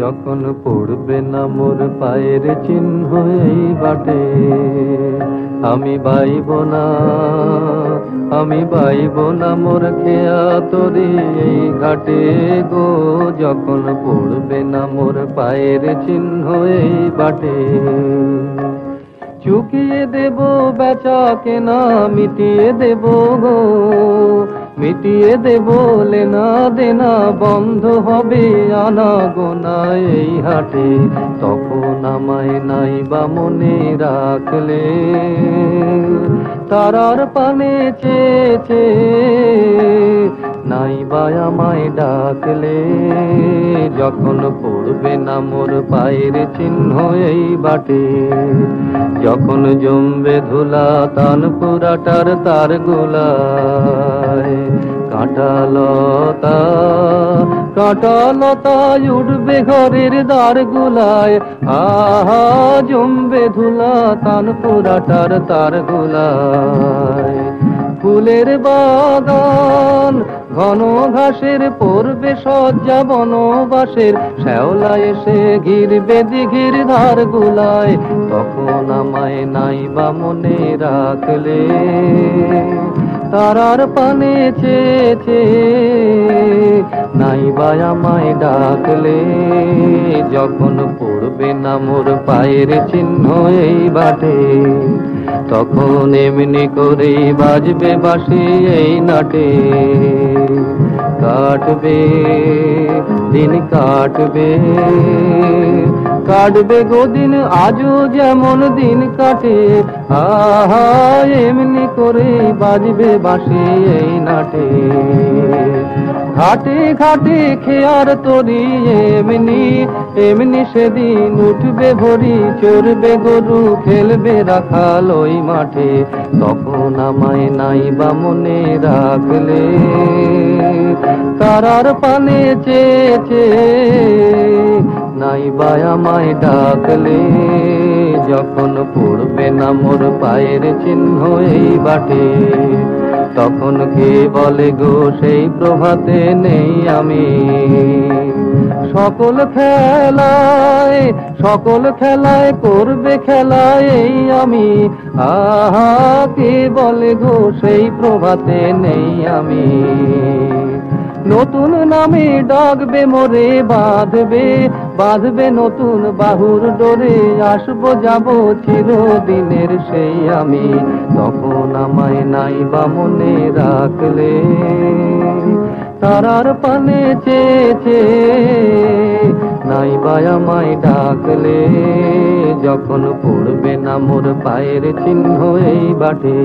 যখন পড়বে না মোর পায়ের চিহ্ন এই বাটে। আমি বাইব না, আমি বাইব না মোর খেয়া তরি এই ঘাটে গো। যখন পড়বে না মোর পায়ের চিহ্ন এই বাটে। চুকিয়ে দেব বেচা কেনা মিটিয়ে দেব গো। মিটিয়ে দেব লেনা দেনা, বন্ধ হবে আনা গোনা এই হাটে। তখন আমায় নাই বা মনে রাখলে। তারার পানে চেয়েছে। নাই বায়া মায় ডাকলে, যখন পড়বে না মোর পায়ের চিহ্ন এই বাটে। যখন জমবে ধুলা তান পুরাটার তার গোলায়। কাঁটালতা কাঁটালতা উঠবে ঘরের দ্বার গুলায় আহা, জমবে ধুলা তান পুরাটার তার গোলায় ফুলের বাগান, ঘন ঘাসের পড়বে সজ্জা বনবাসের, শ্যাওলা এসে ঘিরবে দিঘির ধার গুলায় তখন আমায় নাই বা মনে রাখলে তারার পানে চেয়েছে। নাই বা আমায় ডাকলে যখন পড়বে না মোর পায়ের চিহ্ন এই বাটে, তখন এমনি করে বাজবে বাসি এই নাটে। কাটবে, দিন কাটবে কাটবে গো দিন আজও যেমন দিন কাটে এমনি করে বাজবে বাসি এই নাটে। ঘাটে ঘাটে খেয়ার তরি, এমনি এমনি সেদিন উঠবে ভরি, চড়বে গরু, খেলবে রাখাল ওই মাঠে। তখন আমায় নাই বা মনে রাখলে, তারার পানে চেয়েছে নাই বা আমায় ডাকলে। যখন পড়বে না মোর পায়ের চিহ্ন এই বাটে, তখন কে বলে গো সেই প্রভাতে নেই আমি? সকল খেলায় সকল খেলায় করবে খেলায় এই আমি। আহা, কে বলে গো সেই প্রভাতে নেই আমি? নতুন নামে ডাকবে, মোরে বাঁধবে বাঁধবে নতুন বাহুর ডোরে। আসব, যাব চিরদিনের সেই আমি তখন আমায় নাই বা মনে রাখলে। তারার পানে চেয়েছে, নাই বা আমায় ডাকলে। যখন পড়বে না মোর পায়ের চিহ্ন এই বাটে।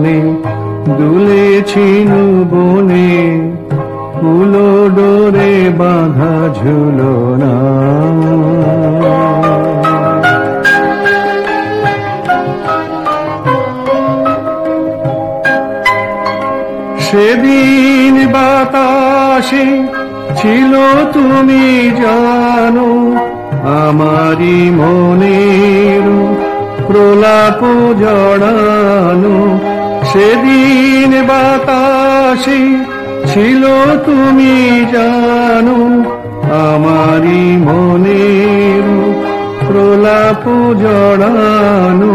দুজনে দুলেছিল বনে ফুলো ডোরে বাঁধা ঝুলো না। সেদিন বাতাসে ছিল তুমি জানো আমারি মনের প্রলাপ জড়ানো। সেদিন বাতাসে ছিল তুমি জানো আমারি মনের প্রলাপ জড়ানো,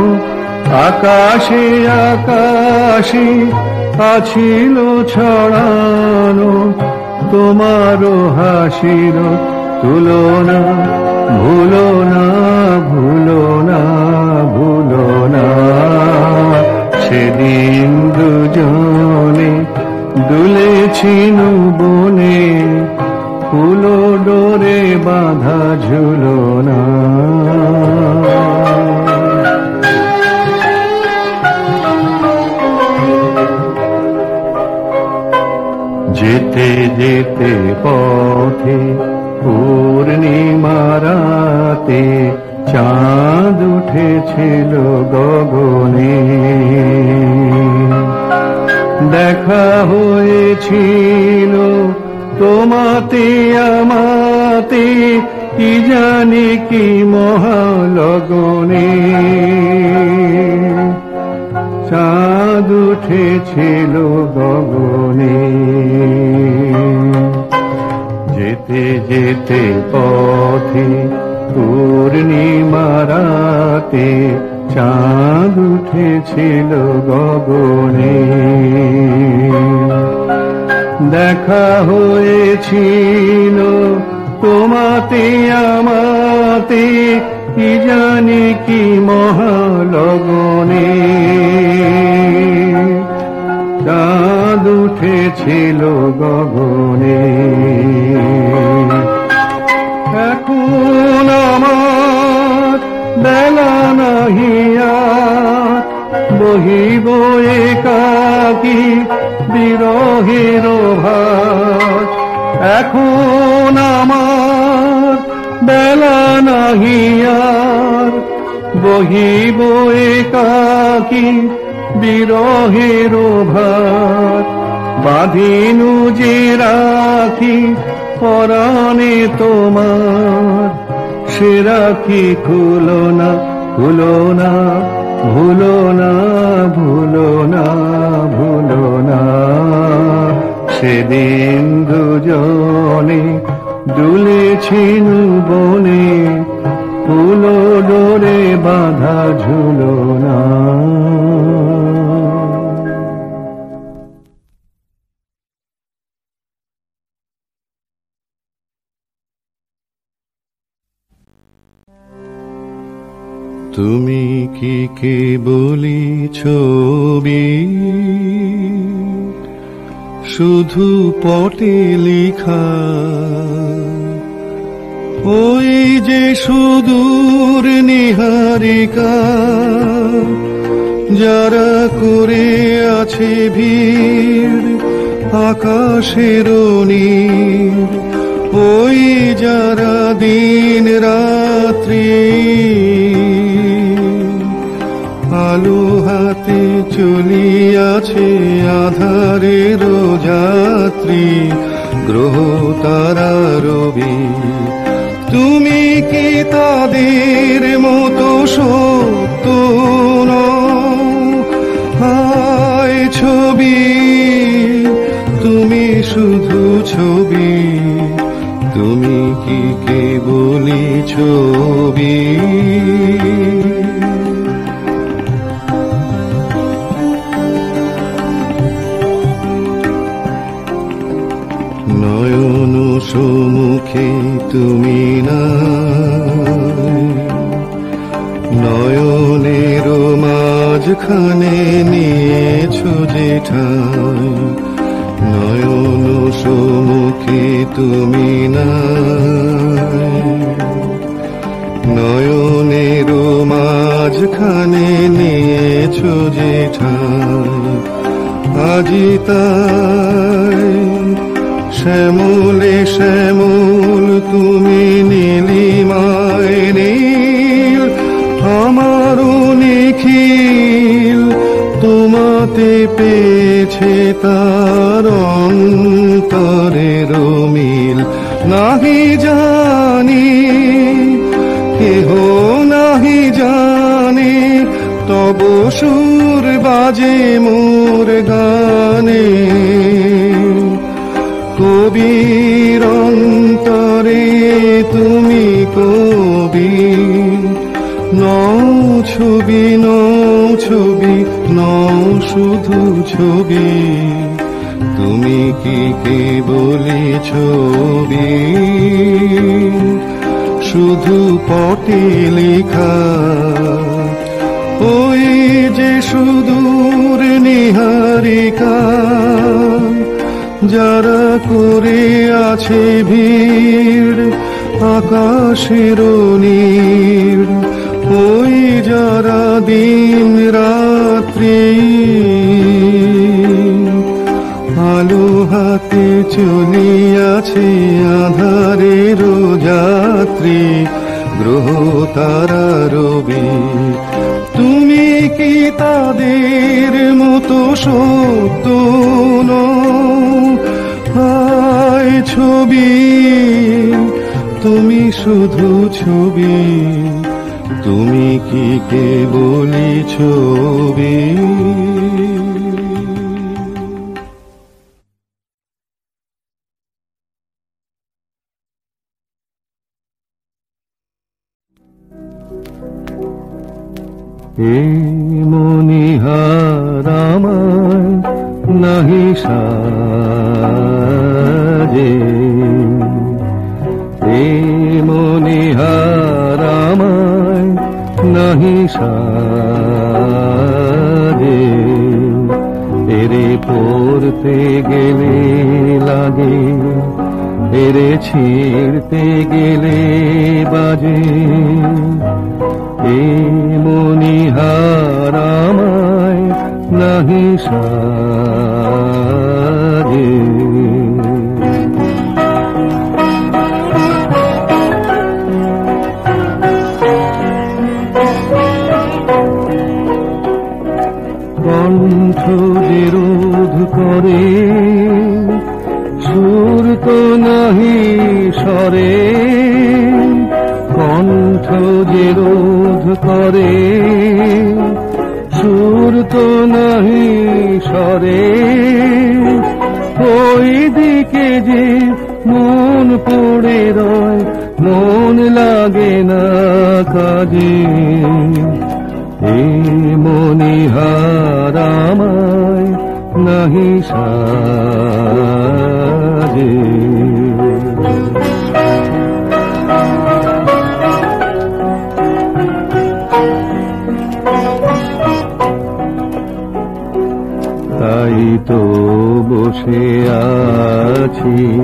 আকাশে আকাশে আছিল ছড়ানো, তোমারও হাসির তুলনা ভুলো না ভুলো না ভুলো না। সেদিন দুজনে দুলেছিল বনে ফুলো ডোরে বাঁধা ঝুলো না। যেতে যেতে পথে পূর্ণিমারাতে চাঁদ উঠেছিল গগনে। দেখা হয়েছিল তোমাতে, আমাতে, কি জানি কি মহালগনে। চাঁদ উঠেছিল গগনে। যেতে যেতে পথে পূর্ণিমারাতে চাঁদ উঠেছিল গগনে। দেখা হয়েছিল তোমাতে, আমাতে, কি জানি কি মহালগনে। চাঁদ উঠেছিল গগনে। একাকি বিরহের ভাত এখন আমার বেলা নাহিয়ার বহিব একাকি বিরহের ভাত বাঁধিনু যে রাখি পরাণে তোমার। সে রাখি খুলো না খুলো না। ভুলো না ভুলো না ভুলো না। সেদিন দুজনে দুলেছিল বনে কি কে বলি ছবি? শুধু পটে লেখা। ওই যে সুদূর নিহারিকা, যারা করে আছে ভিড় আকাশের ওই যারা দিন রাত্রি আলো হাতে চলিয়াছে আধারের যাত্রী গ্রহ তারা রবি। তুমি কি তাদের মতো তোমাতে পেয়েছে তার অন্তরের মিল। নাহি জানি, কেহ নাহি জানে, তব সুর বাজে মোর গানে। কবির অন্তরে তুমি কবি, নও ছবি নও ছবি শুধু ছবি। তুমি কি কে বলি ছবি? শুধু পটে লেখা। ওই যে সুদূর নিহারিকা, যারা করে আছে ভিড়, আকাশের নীড়। ওই যারা দিন রাত্রি, আলো হাতে চলিয়াছে আধারের যাত্রী, গ্রহ তারা রবি। তুমি কি তাদের মতো সত্য ছবি, তুমি শুধু ছবি। তুমি কি কেবলি ছবি? এ মনিহার নাহি সাজে সাজে এরে পড়তে গেলে লাগে এরে ছিঁড়তে গেলে বাজে। এ মনিহার আমায় নাহি সাজে কণ্ঠ যে রোধ করে, সুর তো নাহি সরে। ওই দিকে যে মন পড়ে রয়, মন লাগে না কাজে। এ মনিহার আমায় নাহি সাজে। আছি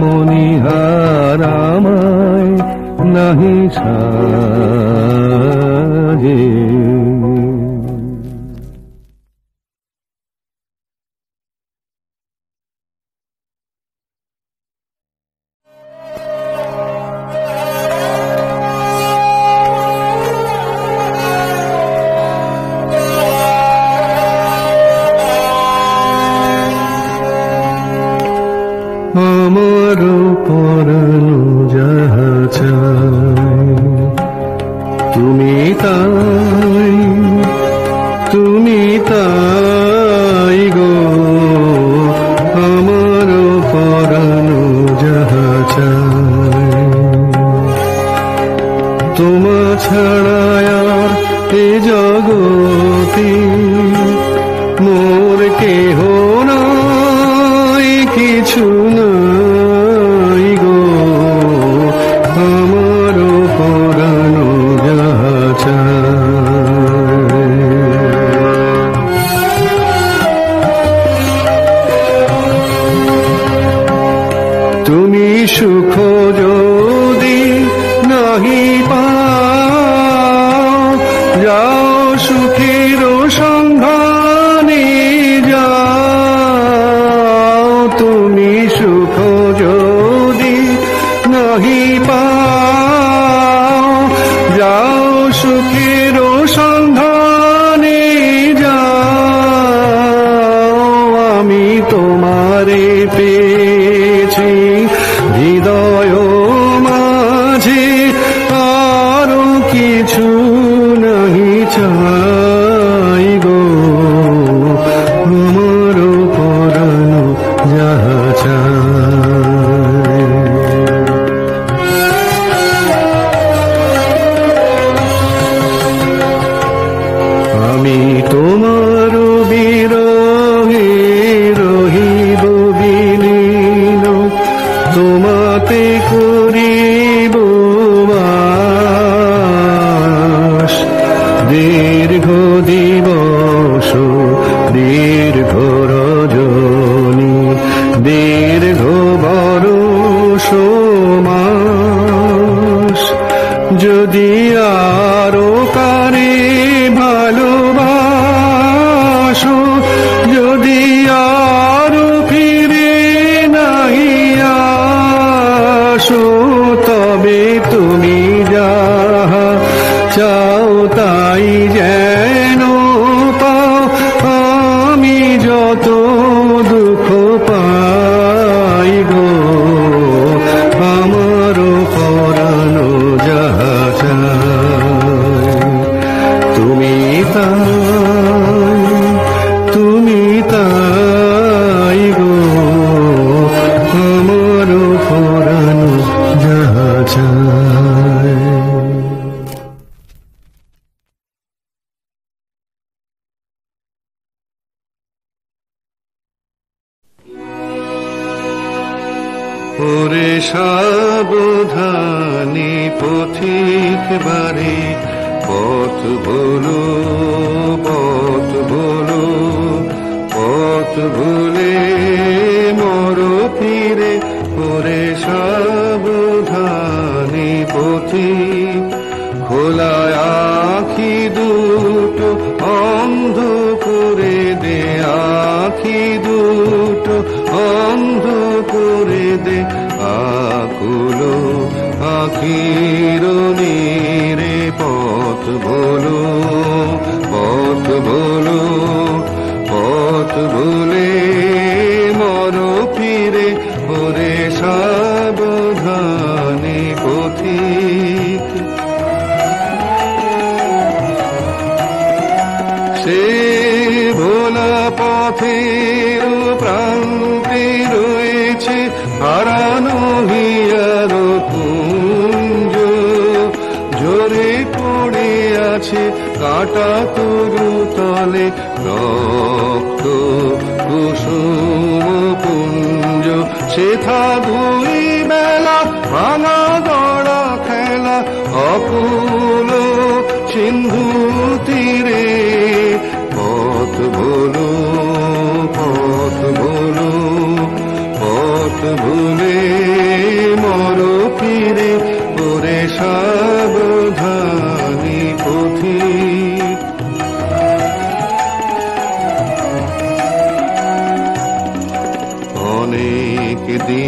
মনিহার আমায় নাহি সাজে।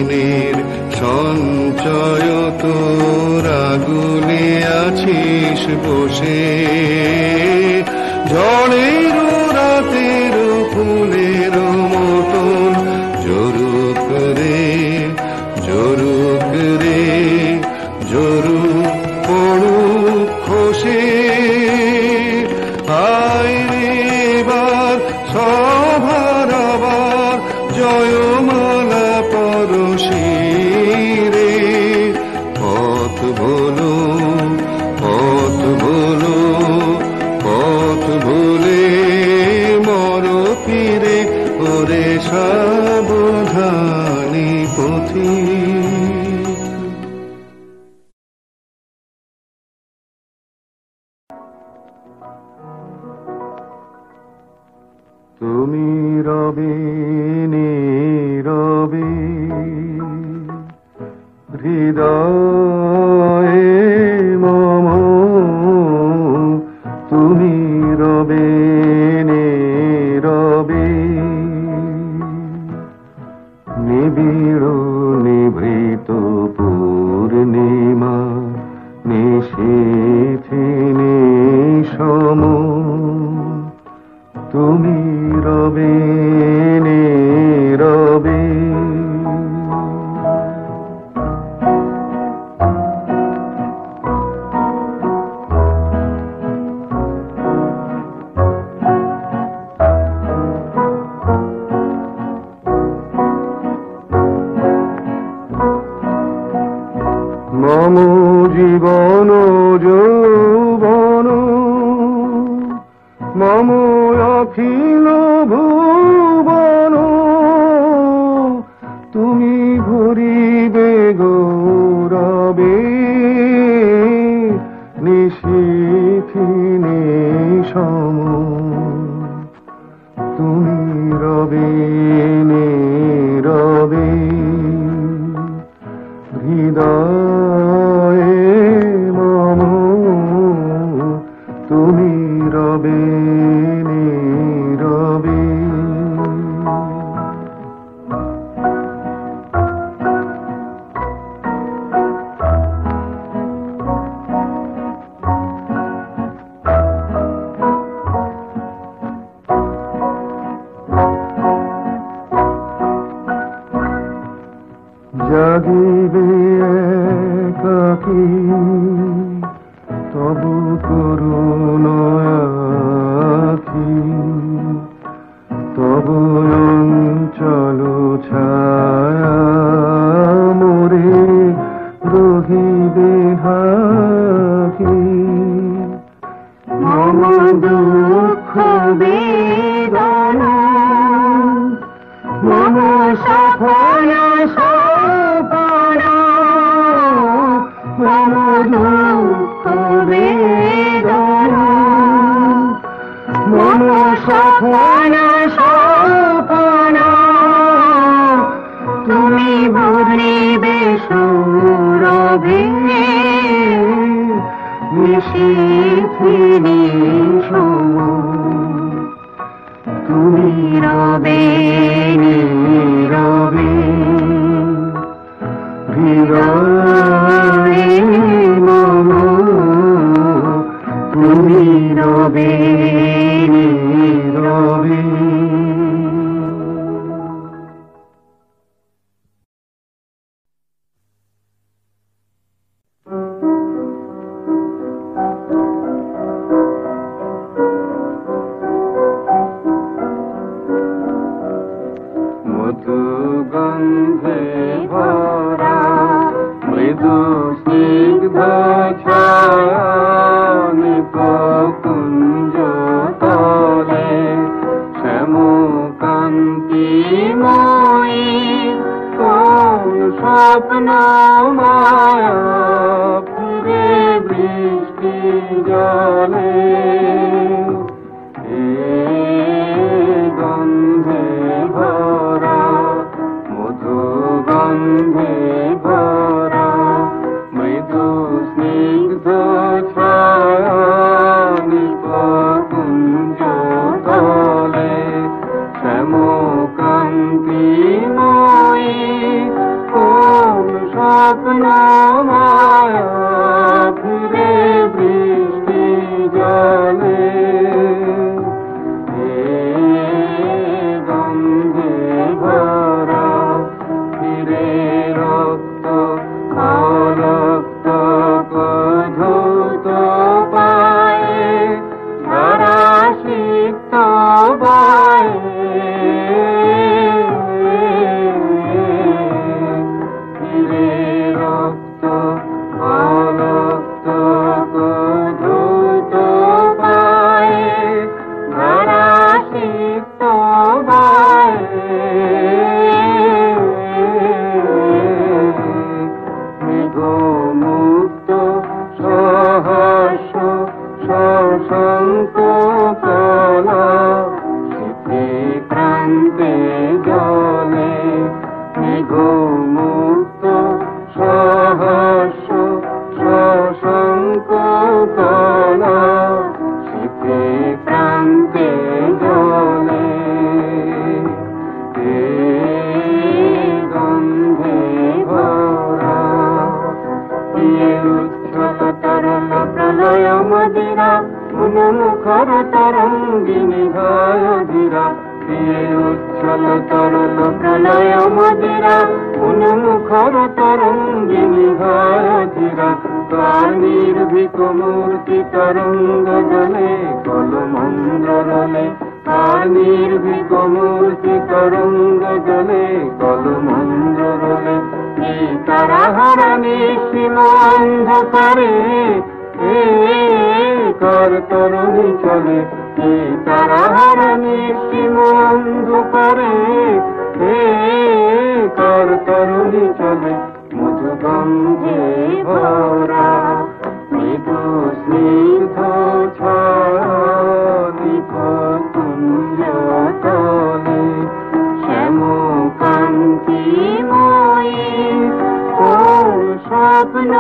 দিনের সঞ্চয় তোর আগুনে আছিস বসে। হৃদয়ে গৌরবে নিশিথিনে তরঙ্গিনী ধায় প্রিয়ে উচ্ছল তরল প্রলয় মদিরা উন্মুখর তরঙ্গিনী মূর্তি তরঙ্গ জলে কলমন্দ্র রলে তার নির্ভীক মূর্তি তরঙ্গ জলে কলমন্দ্র রলে তারা হারানি সীম অন্ধকারে কার তরণী চলে। এই তারা হারানি অন্ধকারে কার। তরণী চলে। মধুগন্ধে ভরা মৃদু স্নিগ্ধ স্বপ্ন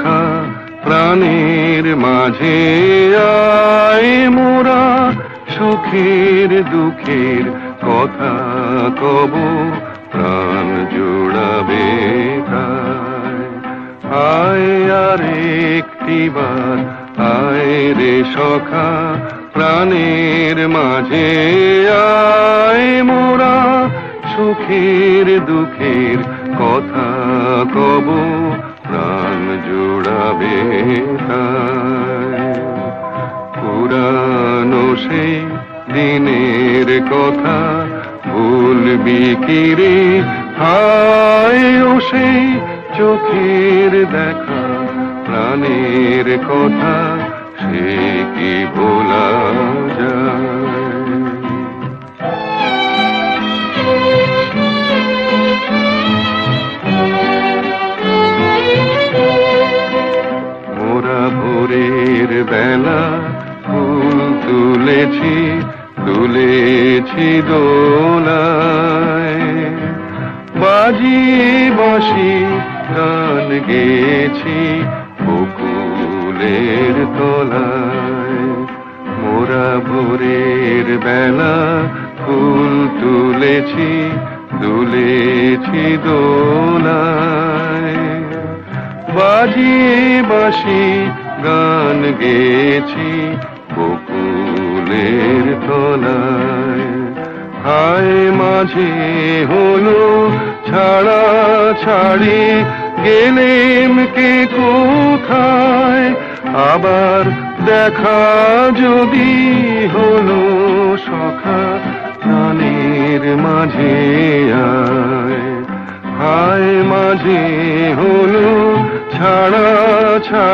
সখা প্রাণের মাঝে আয় মোরা সুখের দুঃখের কথা কব, প্রাণ জোড়াবে আয় আর একটিবার আয় রে সখা, প্রাণের মাঝে আয় মোরা সুখের দুঃখের কথা কব প্রাণ জোড়াবে পুরানো সেই দিনের কথা ভুল বিকিরে হায় সেই চোখের দেখা প্রাণের কথা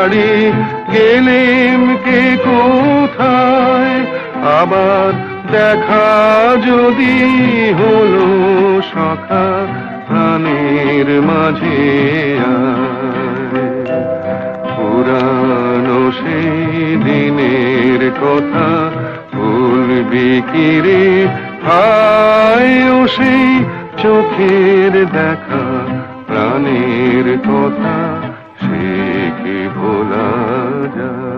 ছাড়ি গেলেম কে কোথায়? আবার দেখা যদি হলো সখা প্রাণের মাঝে পুরানো সেই দিনের কথা ভুলবি কি রে? হায় সেই চোখের দেখা প্রাণের কথা সে কি ভোলা যায়